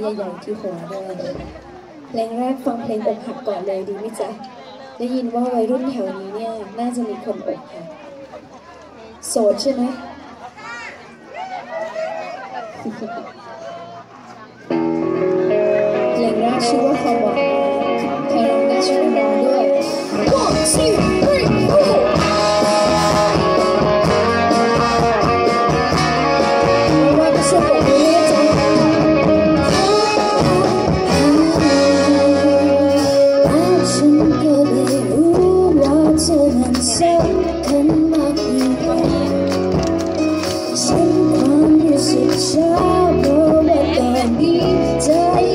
ใหญ่ๆที่หัวด้วยเพลงแรกฟังเพลงอกหักก่อนเลยดีไหมจ๊ะ ได้ยินว่าวัยรุ่นแถวนี้เนี่ยน่าจะมีคนอกหักโสดใช่ไหม ค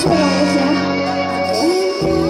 谢谢王老师。